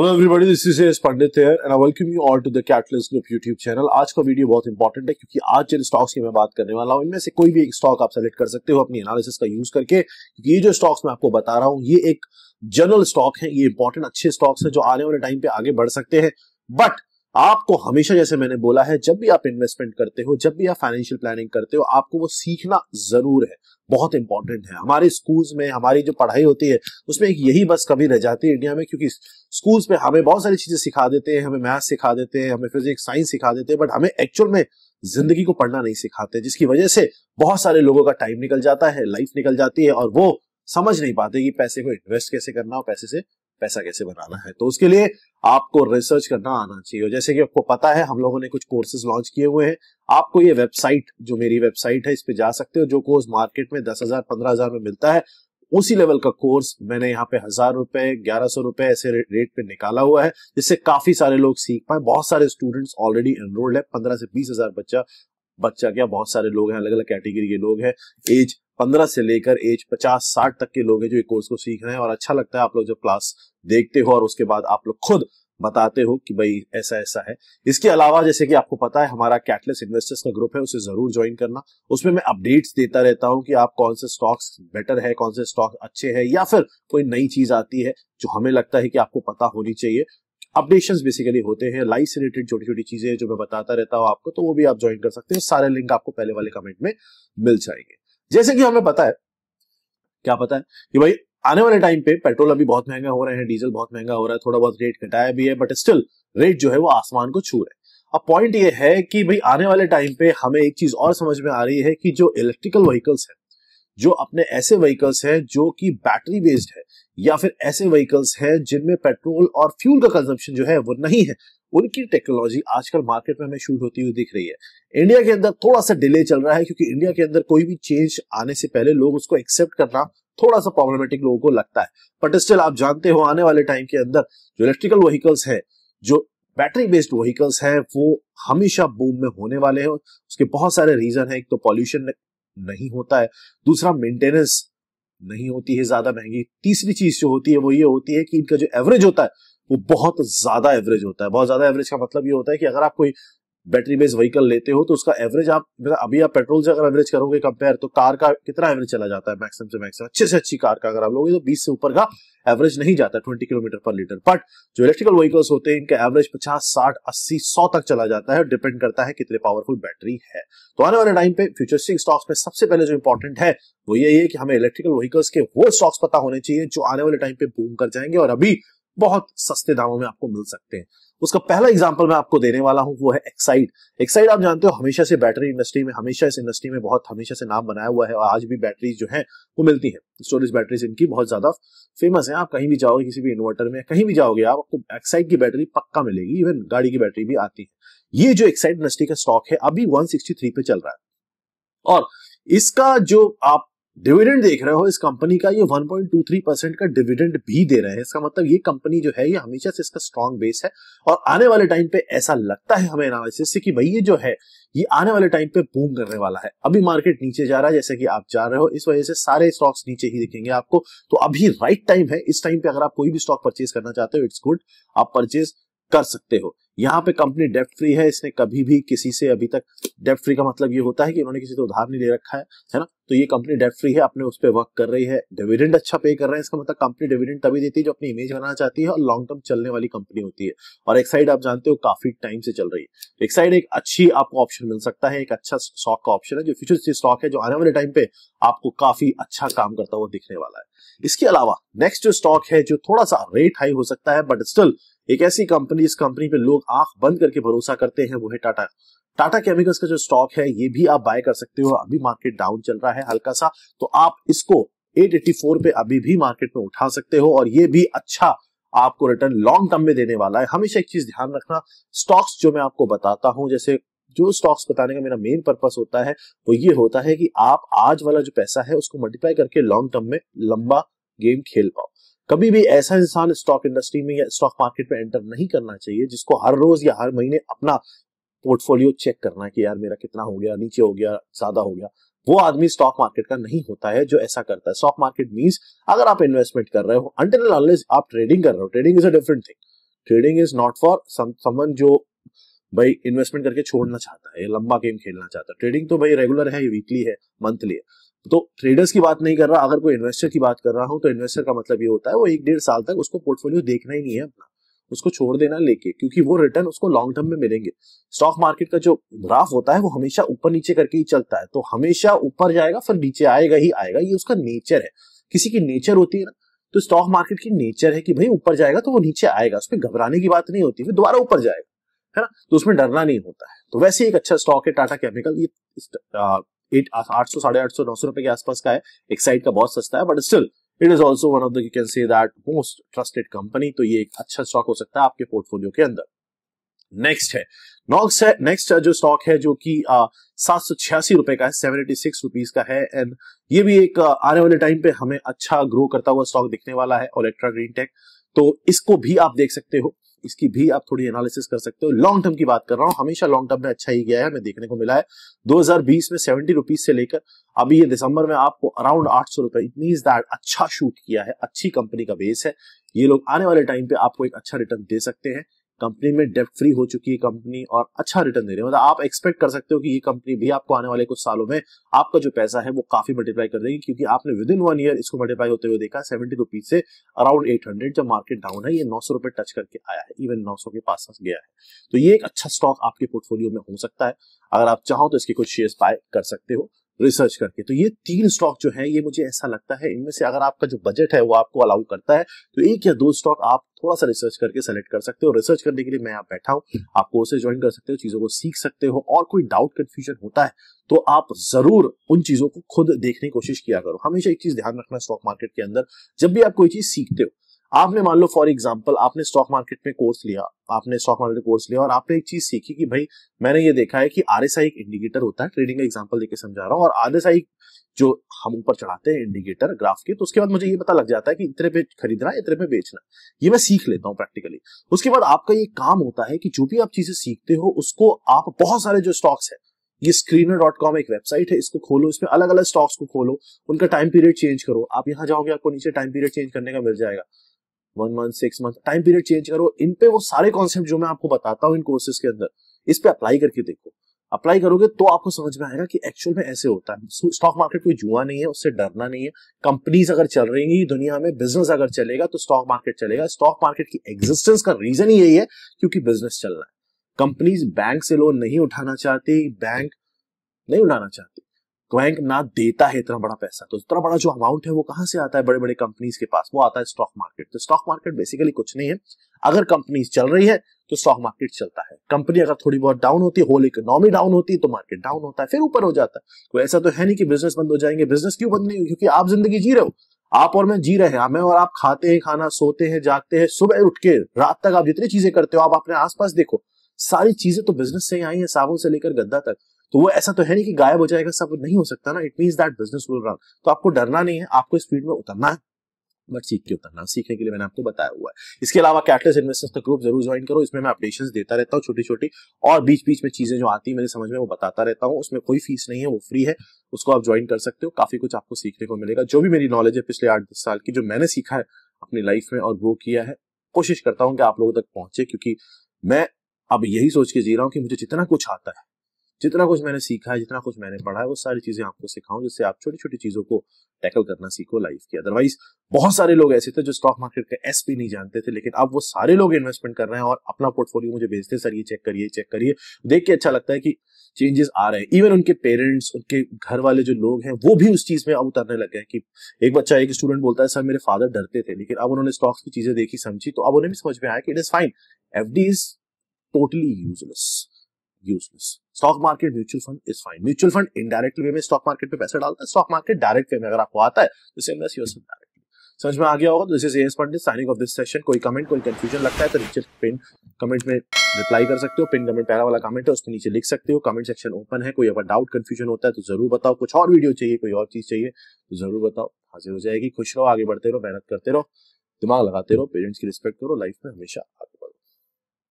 Hello everybody this is S Pandit here and I welcome you all to the Catalyst group YouTube channel आज का video बहुत important है, क्योंकि आज जिन stocks की मैं बात करने वाला हूँ, इनमें से कोई भी एक स्टॉक आप सेलेक्ट कर सकते हो अपनी एनालिसिस का यूज़ करके। ये जो स्टॉक्स मैं आपको बता रहा हूँ, ये एक जनरल स्टॉक है, ये इंपॉर्टेंट अच्छे स्टॉक्स है जो आने वाले टाइम पे आगे बढ़ सकते हैं। बट आपको हमेशा जैसे मैंने बोला है, जब भी आप इन्वेस्टमेंट करते हो, जब भी आप फाइनेंशियल प्लानिंग करते हो, आपको वो सीखना ज़रूर है। बहुत इंपॉर्टेंट है। हमारे स्कूल्स में, हमारी जो पढ़ाई होती है, उसमें एक यही बस कभी रह जाती है इंडिया में, क्योंकि स्कूल्स में हमें बहुत सारी चीज़ें सिखा देते हैं, हमें मैथ सिखा देते हैं, हमें फिजिक्स साइंस सिखा देते हैं बट हमें एक्चुअल में ज़िंदगी को पढ़ना नहीं सिखाते, जिसकी वजह से बहुत सारे लोगों का टाइम निकल जाता है लाइफ निकल जाती है, और वो समझ नहीं पाते कि पैसे को इन्वेस्ट कैसे करना और पैसे से पैसा कैसे बनाना है? तो उसके लिए आपको रिसर्च करना आना चाहिए। जैसे कि आपको पता है, हम लोगों ने कुछ कोर्सेज लॉन्च किए हुए हैं। आपको ये वेबसाइट जो मेरी वेबसाइट है, इस पे जा सकते हो, जो कोर्स मार्केट में दस हज़ार, पंद्रह हज़ार में मिलता है, उसी लेवल का कोर्स मैंने यहाँ पे हज़ार रुपए, ग्यारह सौ रुपए ऐसे रेट पे निकाला हुआ है, जिससे काफ़ी सारे लोग सीख पाए। बहुत सारे स्टूडेंट्स ऑलरेडी एनरोल्ड है। पंद्रह से बीस हज़ार बच्चा बच्चा क्या, बहुत सारे लोग हैं अलग अलग कैटेगरी के लोग हैं। एज पंद्रह से लेकर एज पचास साठ तक के लोग हैं जो ये कोर्स को सीख रहे हैं और अच्छा लगता है आप लोग जब क्लास देखते हो और उसके बाद आप लोग खुद बताते हो कि भाई ऐसा ऐसा है। इसके अलावा जैसे कि आपको पता है, हमारा कैटलेस इन्वेस्टर्स का ग्रुप है, उसे ज़रूर ज्वाइन करना। उसमें मैं अपडेट्स देता रहता हूँ कि आप कौन से स्टॉक्स बेटर है, कौन से स्टॉक अच्छे हैं, या फिर कोई नई चीज़ आती है जो हमें लगता है कि आपको पता होनी चाहिए। अपडेशन बेसिकली होते हैं लाइफ से रिलेटेड छोटी छोटी चीज़ें जो मैं बताता रहता हूँ आपको तो वो भी आप ज्वाइन कर सकते हैं। सारे लिंक आपको पहले वाले कमेंट में मिल जाएँगे। जैसे कि हमें पता है, क्या पता है कि भाई आने वाले टाइम पे पेट्रोल अभी बहुत महँगा हो रहे हैं, डीजल बहुत महँगा हो रहा है, थोड़ा बहुत रेट घटाया भी है बट स्टिल रेट जो है वो आसमान को छू रहे हैं। अब पॉइंट ये है कि भाई आने वाले टाइम पे हमें एक चीज़ और समझ में आ रही है कि जो इलेक्ट्रिकल व्हीकल्स है, जो अपने ऐसे व्हीकल्स हैं जो कि बैटरी बेस्ड है, या फिर ऐसे व्हीकल्स हैं जिनमें पेट्रोल और फ्यूल का कंजम्पशन जो है वो नहीं है उनकी टेक्नोलॉजी आजकल मार्केट में हमें शूट होती हुई दिख रही है। इंडिया के अंदर थोड़ा सा डिले चल रहा है क्योंकि इंडिया के अंदर कोई भी चेंज आने से पहले लोग उसको एक्सेप्ट करना थोड़ा सा प्रॉब्लमेटिक लोगों को लगता है। बट स्टिल आप जानते हो आने वाले टाइम के अंदर जो इलेक्ट्रिकल व्हीकल्स है, जो बैटरी बेस्ड व्हीकल्स है, वो हमेशा बूम में होने वाले हैं। उसके बहुत सारे रीजन है। एक तो पॉल्यूशन नहीं होता है, दूसरा मेंटेनेंस नहीं होती है, ज़्यादा महँगी। तीसरी चीज़ जो होती है, वो ये होती है कि इनका जो एवरेज होता है वो बहुत ज़्यादा एवरेज होता है। बहुत ज़्यादा एवरेज का मतलब ये होता है कि अगर आप कोई बैटरी बेस्ड व्हीकल लेते हो तो उसका एवरेज आप मतलब अभी आप पेट्रोल से अगर एवरेज करोगे कंपेयर तो कार का कितना एवरेज चला जाता है मैक्सिमम से मैक्सिमम अच्छे से अच्छी कार का अगर आप लोगे तो 20 से ऊपर का एवरेज नहीं जाता twenty kilometre per litre but जो इलेक्ट्रिकल व्हीकल्स होते हैं, इनका एवरेज पचास, साठ, अस्सी, सौ तक चला जाता है डिपेंड करता है कितने पावरफुल बैटरी है। तो आने वाले टाइम पे फ्यूचरिस्टिक स्टॉक्स में सबसे पहले जो इंपॉर्टेंट है, वो यही है कि हमें इलेक्ट्रिकल व्हीकल्स के वो स्टॉक्स पता होने चाहिए, जो आने वाले टाइम पे बूम कर जाएँगे। और अभी बहुत सस्ते दामों में आपको मिल सकते हैं। उसका पहला एग्ज़ाम्पल मैं आपको देने वाला हूँ, वो है एक्साइड एक्साइड आप जानते हो, हमेशा से बैटरी इंडस्ट्री में, हमेशा इस इंडस्ट्री में बहुत, हमेशा से नाम बनाया हुआ है और आज भी बैटरीज जो है, वो मिलती है। स्टोरेज बैटरीज इनकी बहुत ज़्यादा फ़ेमस है। आप कहीं भी जाओगे, किसी भी इन्वर्टर में, कहीं भी जाओगे, आप आपको एक्साइड की बैटरी पक्का मिलेगी इवन गाड़ी की बैटरी भी आती है। ये जो एक्साइड इंडस्ट्री का स्टॉक है, अभी वन पे चल रहा है। और इसका जो आप डिविडेंड देख रहे हो, इस कंपनी का ये 1.23 परसेंट का डिविडेंड भी दे रहे हैं। इसका मतलब ये कंपनी जो है, ये हमेशा से इसका स्ट्रॉन्ग बेस है और आने वाले टाइम पे ऐसा लगता है हमें एनालिसिस से कि भाई ये जो है, ये आने वाले टाइम पे बूम करने वाला है। अभी मार्केट नीचे जा रहा है, जैसे कि आप जा रहे हो, इस वजह से सारे स्टॉक्स नीचे ही दिखेंगे आपको। तो अभी राइट टाइम है, इस टाइम पे अगर आप कोई भी स्टॉक परचेज करना चाहते हो इट्स गुड आप परचेज कर सकते हो। यहाँ पे कंपनी डेप्ट फ्री है, इसने कभी भी किसी से अभी तक डेप्ट फ्री का मतलब ये होता है कि उन्होंने किसी से उधार नहीं ले रखा है है ना? तो ये कंपनी डेप्ट फ्री है, अपने उस पर वर्क कर रही है डिविडेंड अच्छा पे कर रहे हैं, इसका मतलब कंपनी डिविडेंड तभी देती है जो अपनी इमेज बनाना चाहती है और लॉन्ग टर्म चलने वाली कंपनी होती है। और एक साइड आप जानते हो काफ़ी टाइम से चल रही है। एक साइड एक अच्छी आपको ऑप्शन मिल सकता है, एक अच्छा स्टॉक का ऑप्शन है, जो फ्यूचर स्टॉक है, जो आने वाले टाइम पे आपको काफ़ी अच्छा काम करता हुआ दिखने वाला है। इसके अलावा नेक्स्ट जो स्टॉक है, जो थोड़ा सा रेट हाई हो सकता है बट स्टिल एक ऐसी कंपनी इस कंपनी पे लोग आँख बंद करके भरोसा करते हैं, वो है टाटा। टाटा केमिकल्स का जो स्टॉक है, ये भी आप बाय कर सकते हो। अभी मार्केट डाउन चल रहा है हल्का सा तो आप इसको 884 पे अभी भी मार्केट में उठा सकते हो और ये भी अच्छा आपको रिटर्न लॉन्ग टर्म में देने वाला है। हमेशा एक चीज़ ध्यान रखना स्टॉक्स जो मैं आपको बताता हूँ, जैसे जो स्टॉक्स बताने का मेरा मेन पर्पस होता है, वो ये होता है कि आप आज वाला जो पैसा है, उसको मल्टीप्लाई करके लॉन्ग टर्म में लंबा गेम खेल पाओ। कभी भी ऐसा इंसान स्टॉक इंडस्ट्री में या स्टॉक मार्केट में एंटर नहीं करना चाहिए, जिसको हर रोज या हर महीने अपना पोर्टफोलियो चेक करना है कि यार मेरा कितना हो गया, नीचे हो गया, ज़्यादा हो गया। वो आदमी स्टॉक मार्केट का नहीं होता है जो ऐसा करता है। स्टॉक मार्केट मीन्स अगर आप इन्वेस्टमेंट कर रहे हो अनलेस आप ट्रेडिंग कर रहे हो trading is a different thing trading is not for someone जो भाई इन्वेस्टमेंट करके छोड़ना चाहता है, लंबा गेम खेलना चाहता है। ट्रेडिंग तो भाई रेगुलर है वीकली है मंथली है। तो ट्रेडर्स की बात नहीं कर रहा, अगर कोई इन्वेस्टर की बात कर रहा हूँ तो इन्वेस्टर का मतलब ये होता है, वो एक डेढ़ साल तक उसको पोर्टफोलियो देखना ही नहीं है अपना। उसको छोड़ देना लेके, क्योंकि वो रिटर्न उसको लॉन्ग टर्म में मिलेंगे। स्टॉक मार्केट का जो ग्राफ होता है, वो हमेशा ऊपर नीचे करके ही चलता है। तो हमेशा ऊपर जाएगा, फिर नीचे आएगा ही आएगा, ये उसका नेचर है। किसी की नेचर होती है ना तो स्टॉक मार्केट की नेचर है कि भाई ऊपर जाएगा तो वो नीचे आएगा, उसमें घबराने की बात नहीं होती, फिर दोबारा ऊपर जाएगा, है ना? तो उसमें डरना नहीं होता है। तो वैसे एक अच्छा स्टॉक है टाटा केमिकल ये रुपए के आसपास का है। एक साइड का बहुत सस्ता है but still it is also one of the can say that most trusted company तो ये एक अच्छा स्टॉक हो सकता है आपके पोर्टफोलियो के अंदर। नेक्स्ट है। नॉक्स है नेक्स्ट जो स्टॉक है जो कि सात सौ छियासी रुपए का है सेवन एटी सिक्स रुपीज़ का है एंड ये भी एक आने वाले टाइम पे हमें अच्छा ग्रो करता हुआ स्टॉक दिखने वाला है ओलेक्ट्रा ग्रीन टेक तो इसको भी आप देख सकते हो। इसकी भी आप थोड़ी एनालिसिस कर सकते हो। लॉन्ग टर्म की बात कर रहा हूँ, हमेशा लॉन्ग टर्म में अच्छा ही गया है, हमें देखने को मिला है। 2020 में सेवेंटी रुपीज़ से लेकर अभी ये दिसंबर में आपको अराउंड आठ सौ रुपए इट मीन दैट अच्छा शूट किया है, अच्छी कंपनी का बेस है। ये लोग आने वाले टाइम पे आपको एक अच्छा रिटर्न दे सकते हैं। कंपनी में डेप्ट फ्री हो चुकी है कंपनी और अच्छा रिटर्न दे रही है। मतलब आप एक्सपेक्ट कर सकते हो कि ये कंपनी भी आपको आने वाले कुछ सालों में आपका जो पैसा है वो काफ़ी मल्टीप्लाई कर देगी, क्योंकि आपने विद इन वन ईयर इसको मल्टीप्लाई होते हुए देखा सेवेंटी रुपीज़ से अराउंड एट हंड्रेड जब मार्केट डाउन है, ये नौ सौ रुपए टच करके आया है इवन नौ सौ के पास गया है। तो ये एक अच्छा स्टॉक आपके पोर्टफोलियो में हो सकता है। अगर आप चाहो तो इसके कुछ शेयर बाय कर सकते हो। रिसर्च करके। तो ये तीन स्टॉक जो है ये मुझे ऐसा लगता है इनमें से अगर आपका जो बजट है वो आपको अलाउ करता है तो एक या दो स्टॉक आप थोड़ा सा रिसर्च करके सेलेक्ट कर सकते हो। रिसर्च करने के लिए मैं यहाँ बैठा हूँ। आप कोर्सेज ज्वाइन कर सकते हो चीज़ों को सीख सकते हो और कोई डाउट कंफ्यूजन होता है तो आप ज़रूर उन चीज़ों को खुद देखने की कोशिश किया करो। हमेशा एक चीज़ ध्यान रखना स्टॉक मार्केट के अंदर। जब भी आप कोई चीज़ सीखते हो आपने मान लो फॉर एग्ज़ाम्पल आपने स्टॉक मार्केट में कोर्स लिया, आपने स्टॉक मार्केट में कोर्स लिया और आपने एक चीज़ सीखी कि भाई, मैंने ये देखा है कि आरएसआई एक इंडिकेटर होता है ट्रेडिंग का एग्जांपल देके समझा रहा हूँ और आरएसआई जो हम ऊपर चढ़ाते हैं इंडिकेटर ग्राफ के तो उसके बाद मुझे ये पता लग जाता है कि इतने पे खरीदना है इतने पे बेचना, ये मैं सीख लेता हूँ प्रैक्टिकली उसके बाद आपका ये काम होता है कि जो भी आप चीज़ें सीखते हो, उसको आप, बहुत सारे जो स्टॉक्स है, ये स्क्रीनर डॉट कॉम एक वेबसाइट है, इसको खोलो, इसमें अलग अलग स्टॉक्स को खोलो, उनका टाइम पीरियड चेंज करो, आप यहाँ जाओगे, आपको नीचे टाइम पीरियड चेंज करने का मिल जाएगा। One month six month time period change करो। इन पे वो सारे कॉन्सेप्ट जो मैं आपको बताता हूँ इन कोर्सेज के अंदर, इस पे अप्लाई करके देखो। अप्लाई करोगे तो आपको समझ में आएगा कि एक्चुअल में ऐसे होता है। स्टॉक मार्केट कोई जुआ नहीं है, उससे डरना नहीं है। कंपनीज़ अगर चल रही है, दुनिया में बिज़नेस अगर चलेगा तो स्टॉक मार्केट चलेगा। स्टॉक मार्केट की एग्जिस्टेंस का रीजन ही यही है क्योंकि बिज़नेस चल रहा है। कंपनीज़ बैंक से लोन नहीं उठाना चाहती बैंक नहीं उठाना चाहती। बैंक ना देता है इतना बड़ा पैसा। तो इतना बड़ा जो अमाउंट है, वो कहाँ से आता है बड़े बड़े कंपनीज़ के पास? वो आता है स्टॉक मार्केट तो स्टॉक मार्केट बेसिकली कुछ नहीं है। अगर कंपनी चल रही है तो स्टॉक मार्केट चलता है। कंपनी अगर थोड़ी बहुत डाउन होती है होल इकोनॉमी डाउन होती है तो मार्केट डाउन होता है, फिर ऊपर हो जाता है। तो ऐसा तो है नहीं कि बिज़नेस बंद हो जाएँगे। बिज़नेस क्यों बंद नहीं? क्योंकि आप ज़िंदगी जी रहे हो। आप और मैं जी रहे हैं। हमें और आप खाते हैं, खाना, सोते हैं, जागते हैं, सुबह उठ के, रात तक आप जितनी चीज़ें करते हो, आप अपने आसपास देखो। सारी चीज़ें तो बिज़नेस से ही आई है, साबुन से लेकर गद्दा तक। तो वो ऐसा तो है नहीं कि गायब हो जाएगा, सब नहीं हो सकता ना। It mean that business will run तो आपको डरना नहीं है, आपको इस फ़ील्ड में उतरना है। बट सीख के उतरना, सीखने के लिए मैंने आपको बताया हुआ है। इसके अलावा कैटलेस इन्वेस्टर्स का ग्रुप ज़रूर ज्वाइन करो, इसमें मैं अपडेशन देता रहता हूँ छोटी छोटी और बीच बीच में चीज़ें जो आती है, मेरे समझ में वो बताता रहता हूँ। उसमें कोई फ़ीस नहीं है, वो फ्री है। उसको आप ज्वाइन कर सकते हो। काफ़ी कुछ आपको सीखने को मिलेगा। जो भी मेरी नॉलेज है पिछले आठ दस साल की, जो मैंने सीखा है अपनी लाइफ में और ग्रो किया है, कोशिश करता हूँ कि आप लोगों तक पहुँचे, क्योंकि मैं अब यही सोच के जी रहा हूँ कि मुझे जितना कुछ आता है जितना कुछ मैंने सीखा है, जितना कुछ मैंने पढ़ा है, वो सारी चीज़ें आपको सिखाऊं, जिससे आप छोटी छोटी चीज़ों को टैकल करना सीखो लाइफ की। अदरवाइज़ बहुत सारे लोग ऐसे थे जो स्टॉक मार्केट का एस पी नहीं जानते थे, लेकिन अब वो सारे लोग इन्वेस्टमेंट कर रहे हैं और अपना पोर्टफोलियो मुझे भेजते सर ये चेक करिए चेक करिए। देख के अच्छा लगता है कि चेंजेस आ रहे हैं। इवन उनके पेरेंट्स उनके घर वाले जो लोग हैं, वो भी उस चीज़ में अब उतरने लगे हैं कि एक बच्चा, एक स्टूडेंट बोलता है, सर, मेरे फादर डरते थे। लेकिन अब उन्होंने स्टॉक्स की चीज़ें देखी, समझी तो अब उन्हें भी समझ में आया कि it is fine F D is totally useless useless stock market mutual fund is fine mutual fund indirectly way में स्टॉक मार्केट पे पैसा डालता है स्टॉक मार्केट डायरेक्ट वे में अगर आपको आता है तो योरसेल्फ डायरेक्टली समझ में आ गया होगा? This is A S Pandit signing off this session कोई कमेंट कोई कंफ्यूजन लगता है तो नीचे पिन कमेंट में रिप्लाई कर सकते हो। पिन कमेंट पहला वाला कमेंट है, उसके नीचे लिख सकते हो। कमेंट सेक्शन ओपन है। कोई अगर डाउट कंफ्यूजन होता है तो ज़रूर बताओ। कुछ और वीडियो चाहिए, कोई और चीज़ चाहिए तो ज़रूर बताओ। हाजिर हो जाएगी, खुश रहो, आगे बढ़ते रहो, मेहनत करते रहो, दिमाग लगाते रहो पेरेंट्स की रिस्पेक्ट करो लाइफ में हमेशा